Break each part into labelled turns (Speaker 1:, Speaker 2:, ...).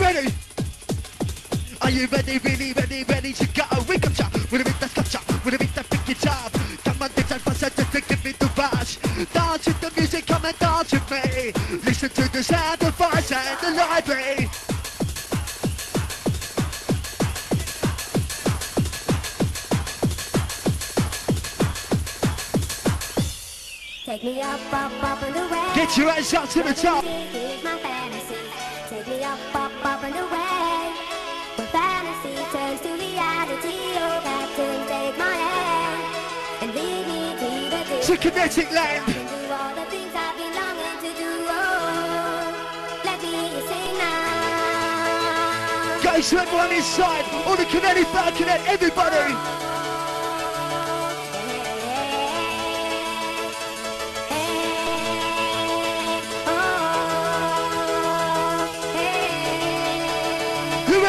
Speaker 1: ready? Are you ready, really ready, ready to go? We come shot with a bit of scotcha, with a bit of pick it up. Come on, dance and fuss just to give me the rush. Dance with the music, come and dance with me. Listen to the sound of voice and the library.
Speaker 2: Take me up, up, up and away.
Speaker 1: Get your hands up to the top.
Speaker 2: Here's my fantasy. Take me up, up, up and away. When fantasy turns to reality, oh, Captain, take my hand and lead me to the
Speaker 1: To kinetic land.
Speaker 2: and do all the things I've been longing to do. Oh, let me sing now.
Speaker 1: Guys, everyone inside, all the kinetic, back kinetic, everybody.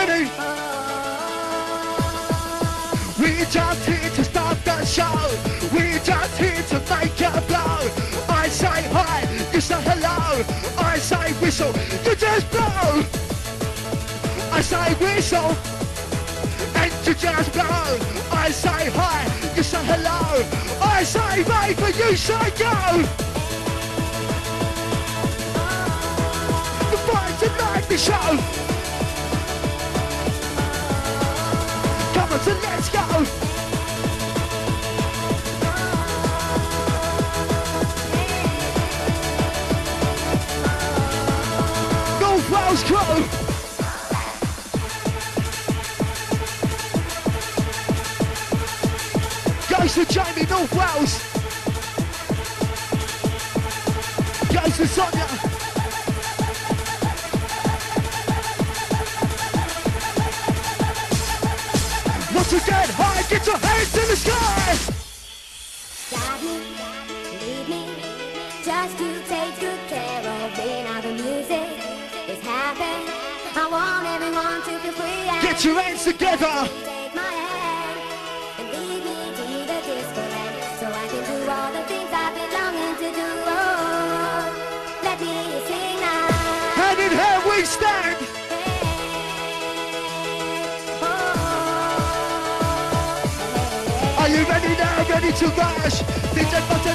Speaker 1: Ready? We just here to start the show. We just here to make a blow. I say hi, you say hello. I say whistle, you just blow. I say whistle, and you just blow. I say hi, you say hello. I say rave, but you say go. The show. So let's go. Wales crew. Goes to Jamie, North Wales. Goes to Sonia. Once again, high, get your hands in the sky.
Speaker 2: Guide me, lead me, just to take good care of me. Now the music is happy. I want everyone to feel free
Speaker 1: Get your hands together. Ready to rush? DJ button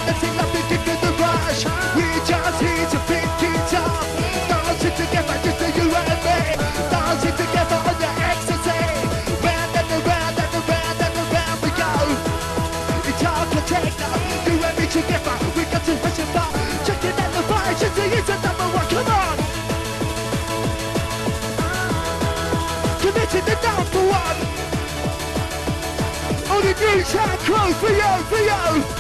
Speaker 1: town crew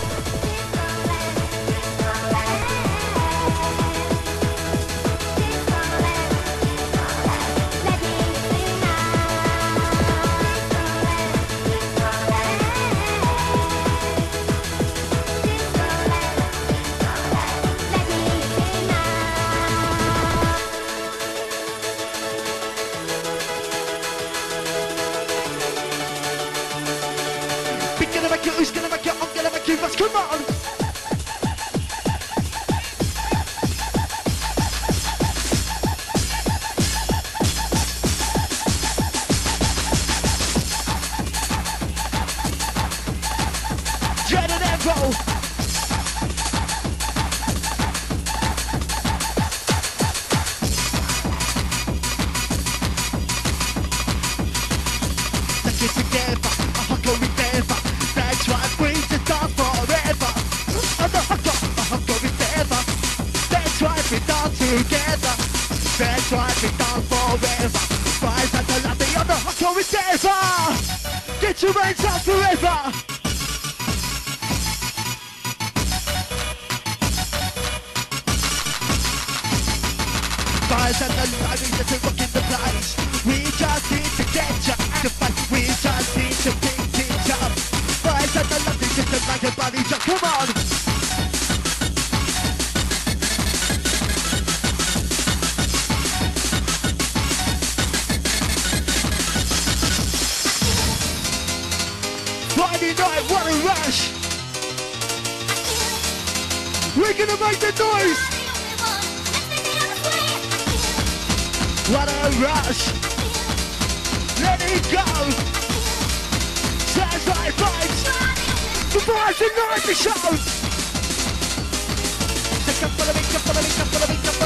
Speaker 1: We done forever. Rise at the lobby on the huckle together. Get your hands up forever. Rise at the lobby, just a rock in the place. We just need to get you We're gonna make the noise! What a rush. Let it go. Sounds like vibes. The vibes ignite the show. So come follow me, come follow me, come follow me, come follow me,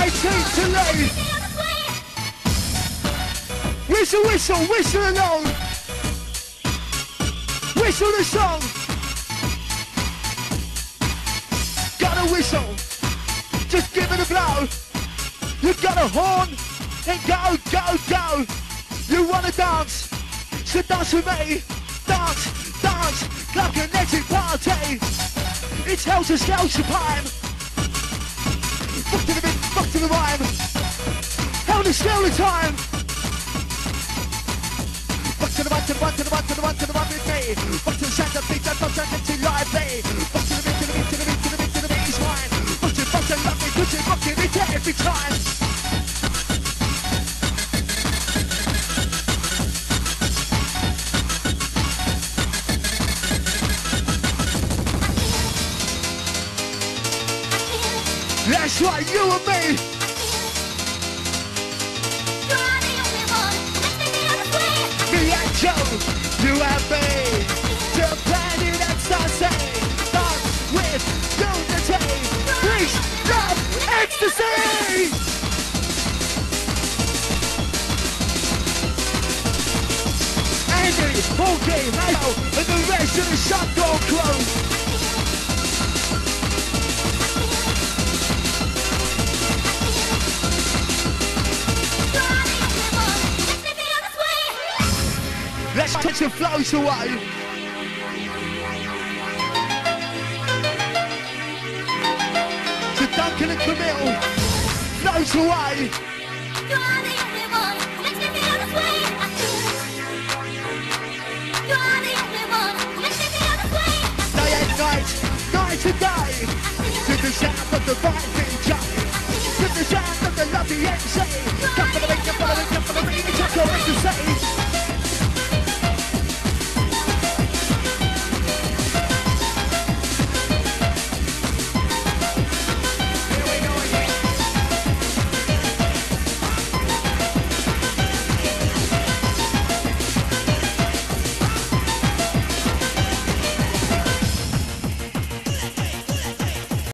Speaker 1: 18th to leave. Whistle, whistle, whistle along. Whistle the song. Got a whistle. Just give it a blow. You got a horn. And go, go, go. You wanna dance? So dance with me. Dance, dance, a kinetic party. It's Helter Skelter time. Fuck to the to the rhyme. Helter Skelter time. Fuck to the one, to the one, to the one, to the one, to the one with me. Fuck to the sound of beat, don't turn into lively. Fuck to the beat, to the beat, to the beat, to the beat, to the beat, it's mine. Fuck to, fuck to, love me, push it, fuck it, it's every time. That's right, you and me. Me and Joe, you and me. The planet and sunset. Dance with unity. Peace, love, ecstasy. Andy, Porky, Halo, and the rest of the shop door closed. catch the flow, so what? Duncan and Camille, flows away. You oh. and night, night and day. To the sound of the vibe DJ. To the sound of the Livelee MC.